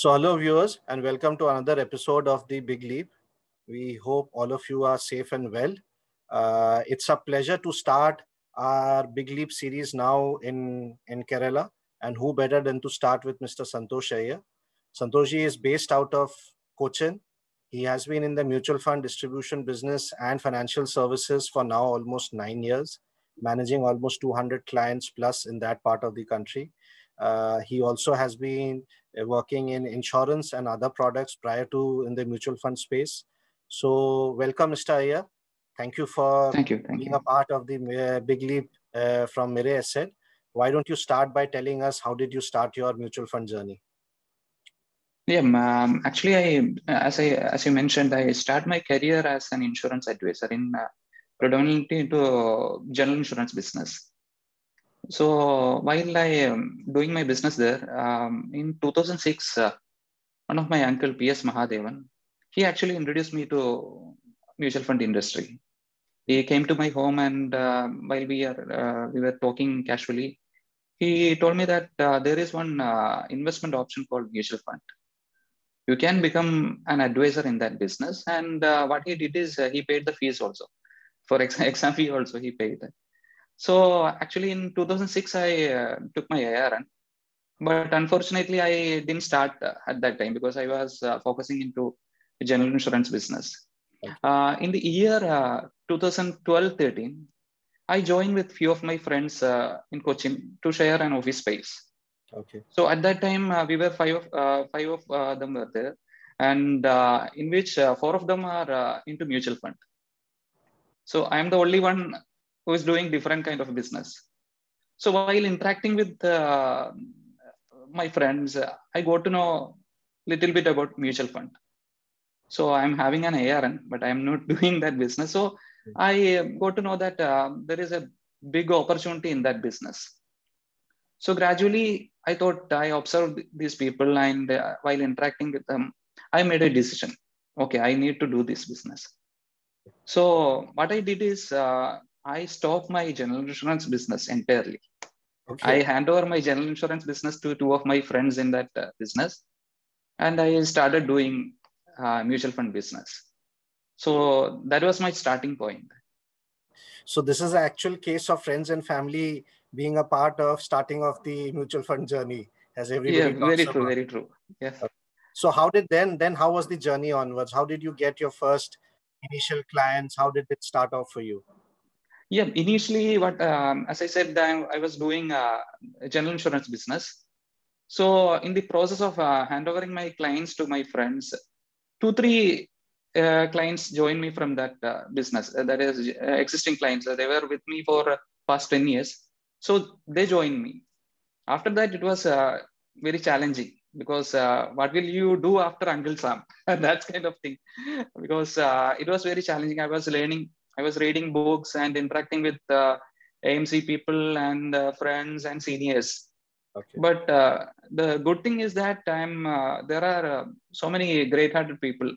So, hello, viewers, and welcome to another episode of The Big Leap. We hope all of you are safe and well. Uh, it's a pleasure to start our Big Leap series now in, in Kerala. And who better than to start with Mr. Santosh Iyer? Santoshji is based out of Cochin. He has been in the mutual fund distribution business and financial services for now almost nine years, managing almost 200 clients plus in that part of the country. Uh, he also has been uh, working in insurance and other products prior to in the mutual fund space. So welcome, Mr. Iyer. Thank you for thank you, thank being you. a part of the uh, Big Leap uh, from Mirae Asset. Why don't you start by telling us how did you start your mutual fund journey? Yeah, um, actually, I as I as you mentioned, I start my career as an insurance advisor in uh, predominantly into general insurance business. So while I am doing my business there, um, in 2006, uh, one of my uncle P.S. Mahadevan, he actually introduced me to mutual fund industry. He came to my home and uh, while we are uh, we were talking casually, he told me that uh, there is one uh, investment option called mutual fund you can become an advisor in that business. And uh, what he did is he paid the fees also. For ex- exam fee also he paid. So actually in 2006, I uh, took my ARN. But unfortunately, I didn't start uh, at that time because I was uh, focusing into general insurance business. Uh, in the year 2012-13, I joined with few of my friends in Cochin to share an office space. Okay. So at that time, uh, we were five of uh, five of uh, them were there, and uh, in which uh, four of them are uh, into mutual fund. So I am the only one who is doing different kind of business. So while interacting with my friends, I got to know little bit about mutual fund. So I'm having an ARN, but I'm not doing that business. So I got to know that there is a big opportunity in that business so gradually, I thought I observed these people, and uh, while interacting with them, I made a decision. Okay, I need to do this business. So what I did is uh, I stopped my general insurance business entirely. Okay. I hand over my general insurance business to two of my friends in that uh, business, and I started doing uh, mutual fund business. So that was my starting point. So this is an actual case of friends and family being a part of starting of the mutual fund journey as everybody yeah very true very true yeah so how did then then how was the journey onwards how did you get your first initial clients how did it start off for you yeah initially what um, as i said I, I was doing uh, general insurance business so in the process of uh, handovering my clients to my friends two three uh, clients joined me from that uh, business uh, that is uh, existing clients they were with me for past 10 years so they joined me. After that, it was uh, very challenging because what will you do after Uncle Sam? that kind of thing. Because it was very challenging. I was learning, I was reading books and interacting with uh, AMC people and uh, friends and seniors. Okay. But uh, the good thing is that I'm there are so many great-hearted people.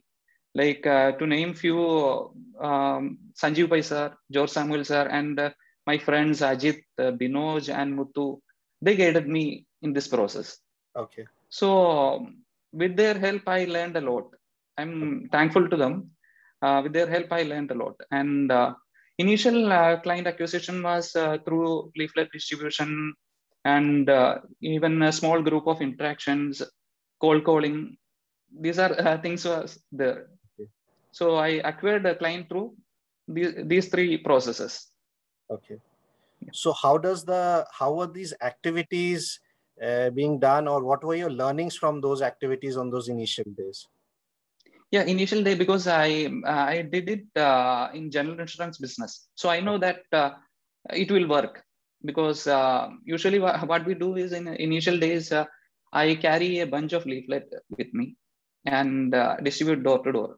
Like to name few, um, Sanjeev Pai sir, George Samuel sir, and my friends Ajit, uh, Binoj, and Muthu, they guided me in this process. Okay. So with their help, I learned a lot. I'm thankful to them. Uh, with their help, I learned a lot. And uh, initial uh, client acquisition was uh, through leaflet distribution and uh, even a small group of interactions, cold calling. These are uh, things was there. Okay. So I acquired a client through these, these three processes. Okay. So how does the how are these activities uh, being done, or what were your learnings from those activities on those initial days? Yeah, initial day because I uh, I did it uh, in general insurance business, so I know that uh, it will work because uh, usually what we do is in initial days uh, I carry a bunch of leaflet with me and distribute door to door.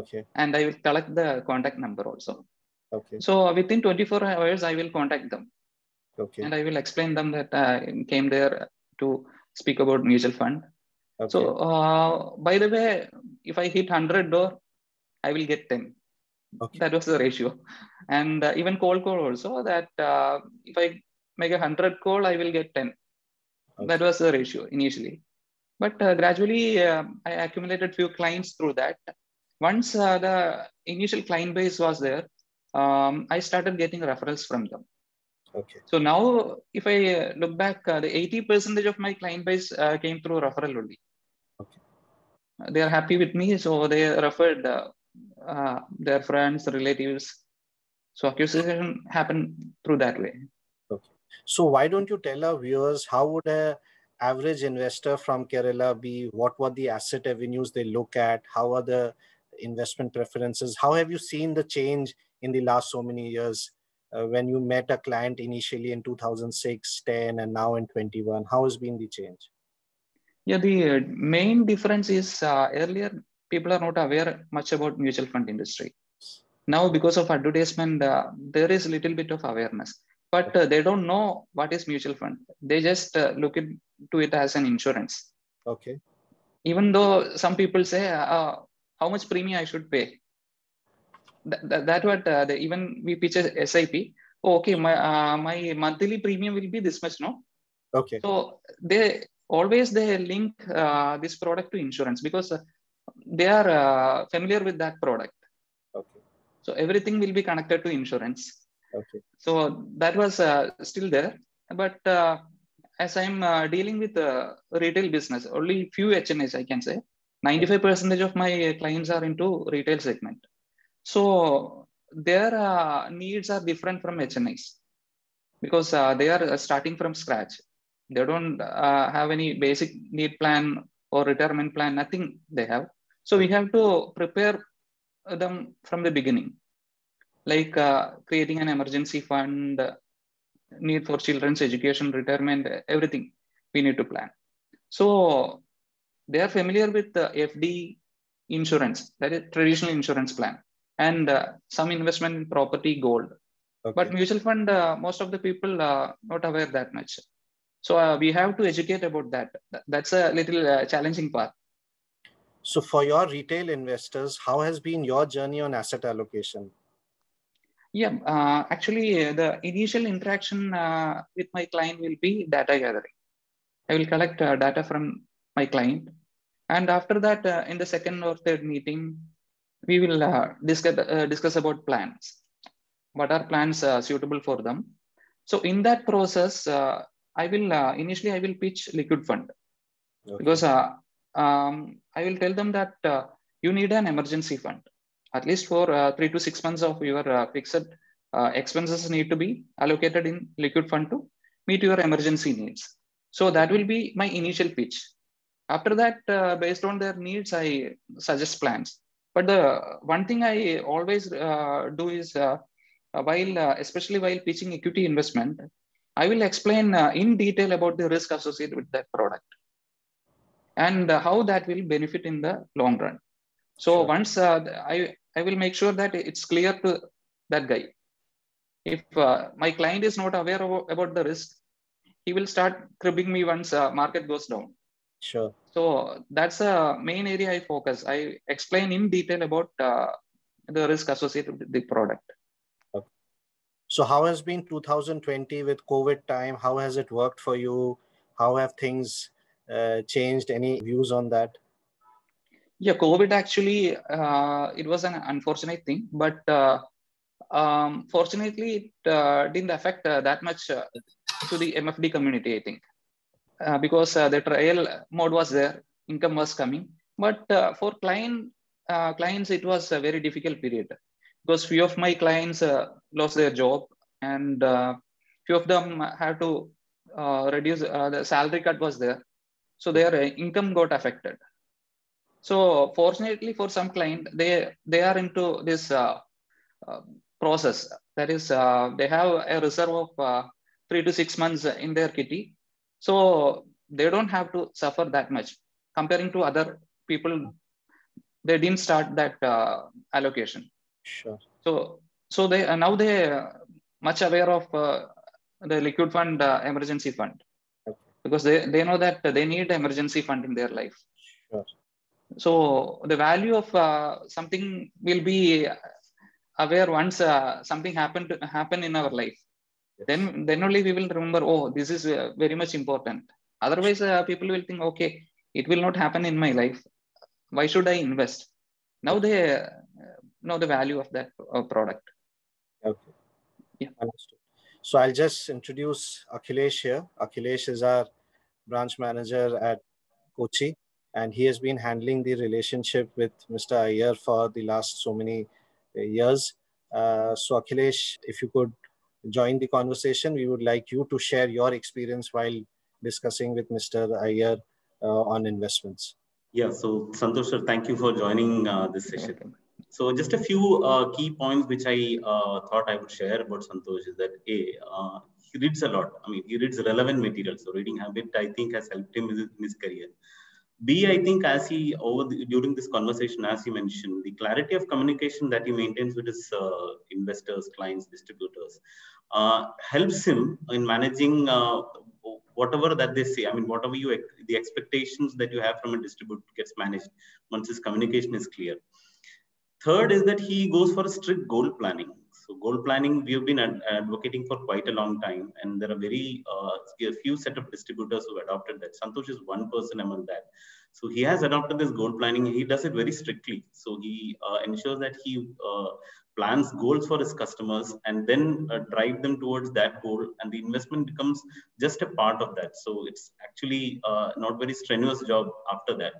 Okay. And I will collect the contact number also. Okay. So within 24 hours, I will contact them. Okay. And I will explain them that I came there to speak about mutual fund. Okay. So uh, by the way, if I hit 100 door, I will get 10. Okay. That was the ratio. And uh, even cold call also that uh, if I make a 100 call, I will get 10. Okay. That was the ratio initially. But uh, gradually, uh, I accumulated few clients through that. Once uh, the initial client base was there, um, I started getting referrals from them. Okay. So now, if I look back, uh, the 80 percentage of my client base uh, came through referral only. Okay. They are happy with me, so they referred uh, uh, their friends, relatives. So acquisition happened through that way. Okay. So why don't you tell our viewers how would a average investor from Kerala be? What were the asset avenues they look at? How are the investment preferences? How have you seen the change in the last so many years? Uh, when you met a client initially in 2006, 10, and now in 21, how has been the change? Yeah, the uh, main difference is uh, earlier people are not aware much about mutual fund industry. Now, because of advertisement, uh, there is a little bit of awareness, but uh, they don't know what is mutual fund. They just uh, look into it as an insurance. Okay. Even though some people say, uh, how much premium I should pay. That, what uh, they, even we pitch a SIP. Oh, okay, my uh, my monthly premium will be this much, no? Okay. So they always they link uh, this product to insurance because uh, they are uh, familiar with that product. Okay. So everything will be connected to insurance. Okay. So that was uh, still there, but uh, as I'm uh, dealing with retail business, only few HNIs I can say. 95 percentage of my clients are into retail segment. So their uh, needs are different from HNIs because uh, they are uh, starting from scratch. They don't uh, have any basic need plan or retirement plan, nothing they have. So we have to prepare them from the beginning, like uh, creating an emergency fund, need for children's education, retirement, everything we need to plan. So they are familiar with the FD insurance, that is traditional insurance plan, and uh, some investment in property, gold. Okay. But mutual fund, uh, most of the people are not aware that much. So uh, we have to educate about that. That's a little uh, challenging part. So for your retail investors, how has been your journey on asset allocation? Yeah, uh, actually, the initial interaction uh, with my client will be data gathering. I will collect uh, data from my client, and after that, uh, in the second or third meeting, we will uh, discuss uh, discuss about plans. What are plans uh, suitable for them? So in that process, uh, I will uh, initially I will pitch liquid fund Okay. because uh, um, I will tell them that uh, you need an emergency fund. At least for uh, three to six months of your uh, fixed uh, expenses need to be allocated in liquid fund to meet your emergency needs. So that will be my initial pitch. After that, uh, based on their needs, I suggest plans. But the one thing I always uh, do is uh, while, uh, especially while pitching equity investment, I will explain uh, in detail about the risk associated with that product and how that will benefit in the long run. So Sure. once uh, I I will make sure that it's clear to that guy. If uh, my client is not aware of, about the risk, he will start cribbing me once uh, market goes down. Sure. So that's a main area I focus. I explain in detail about uh, the risk associated with the product. okay. So how has been 2020 with COVID time? How has it worked for you? How have things uh, changed? Any views on that? Yeah, COVID actually, uh, it was an unfortunate thing, but uh, um, fortunately, it uh, didn't affect uh, that much uh, to the MFD community, I think, uh, because uh, the trail mode was there, income was coming. But uh, for client uh, clients, it was a very difficult period because few of my clients uh, lost their job, and few of them had to reduce the salary cut was there, so their income got affected. So fortunately for some client, they they are into this process. That is, they have a reserve of three to six months in their kitty, so they don't have to suffer that much comparing to other people. They didn't start that uh, allocation, Sure. so so they uh, now they uh, much aware of uh, the liquid fund uh, emergency fund Okay. because they, they know that they need emergency fund in their life Sure. so the value of uh, something will be aware once uh, something happened to happen in our life. Then then only we will remember oh this is uh, very much important. Otherwise uh, people will think okay it will not happen in my life. Why should i invest? Now they uh, know the value of that uh, product. Okay. Yeah. Understood. So i'll just introduce akhilesh here. Akhilesh is our branch manager at kochi and he has been handling the relationship with mr Iyer for the last so many uh, years. Uh, so akhilesh if you could join the conversation we would like you to share your experience while discussing with mr Iyer uh, on investments yeah, so Santosh sir, thank you for joining uh, this session. So just a few uh, key points which I uh, thought I would share about Santosh is that A, uh, he reads a lot. I mean, he reads relevant material. So reading habit, I think, has helped him in his career. B, I think as he, over the, during this conversation, as he mentioned, the clarity of communication that he maintains with his uh, investors, clients, distributors, uh, helps him in managing whatever that they say, I mean, whatever you the expectations that you have from a distributor gets managed once his communication is clear. Third is that he goes for a strict goal planning. So goal planning, we have been ad advocating for quite a long time, and there are very uh, a few set of distributors who adopted that. Santosh is one person among that. So he has adopted this goal planning. He does it very strictly. So he uh, ensures that he uh, plans goals for his customers and then uh, drive them towards that goal and the investment becomes just a part of that. So it's actually uh, not very strenuous job after that.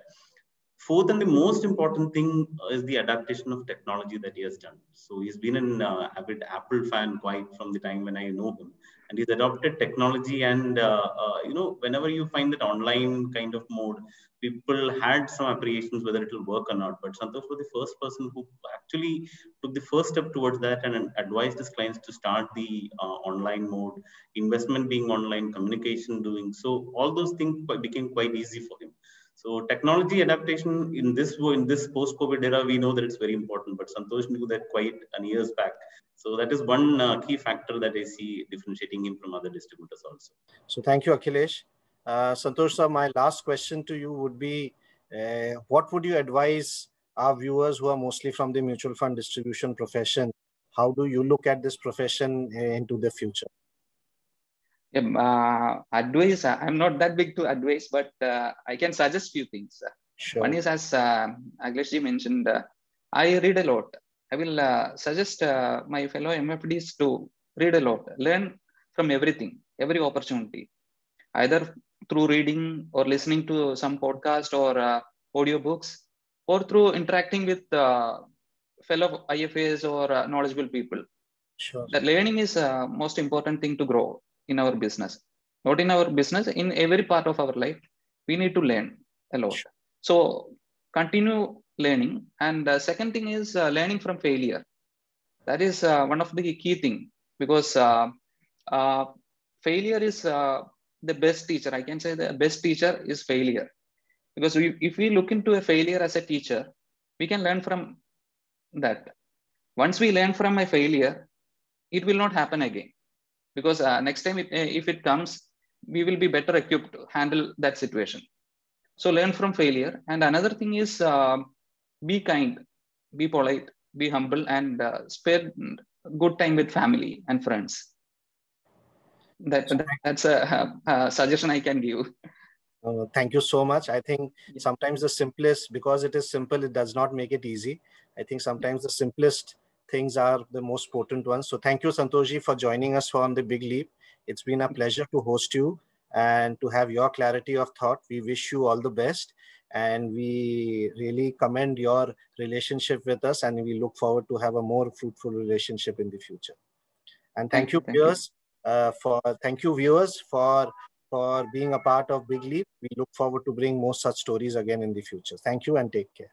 Fourth and the most important thing is the adaptation of technology that he has done. So he's been an uh, avid apple fan quite from the time when i know him and he's adopted technology and uh, uh, you know whenever you find that online kind of mode people had some apprehensions whether it will work or not. But Santosh was the first person who actually took the first step towards that and advised his clients to start the uh, online mode, investment being online, communication doing. So all those things became quite easy for him. So technology adaptation in this in this post-COVID era, we know that it's very important. But Santosh knew that quite years back. So that is one uh, key factor that I see differentiating him from other distributors also. So thank you, Akhilesh. Uh, Santosh sir, my last question to you would be, uh, what would you advise our viewers who are mostly from the mutual fund distribution profession? How do you look at this profession uh, into the future? Uh, advice, uh, I'm not that big to advise, but uh, I can suggest few things. Sure. One is as uh, Akhileshji mentioned, uh, I read a lot. I will uh, suggest uh, my fellow MFDs to read a lot, learn from everything, every opportunity, either through reading or listening to some podcast or uh, audio books or through interacting with uh, fellow IFAs or uh, knowledgeable people. Sure. The learning is uh, most important thing to grow in our business. Not in our business, in every part of our life, we need to learn a lot. Sure. So continue learning. And the second thing is uh, learning from failure. That is uh, one of the key thing because uh, uh, failure is uh, the best teacher i can say the best teacher is failure because we, if we look into a failure as a teacher we can learn from that once we learn from a failure it will not happen again because uh, next time it, uh, if it comes we will be better equipped to handle that situation so learn from failure and another thing is uh, be kind be polite be humble and uh, spend good time with family and friends that, that's a, a, suggestion I can give. Uh, thank you so much. I think sometimes the simplest, because it is simple, it does not make it easy. I think sometimes the simplest things are the most potent ones. So thank you, Santoshji, for joining us on the Big Leap. It's been a pleasure to host you and to have your clarity of thought. We wish you all the best and we really commend your relationship with us and we look forward to have a more fruitful relationship in the future. And thank, thank you, viewers. Uh, for thank you viewers for for being a part of Big Leap. We look forward to bring more such stories again in the future. Thank you and take care.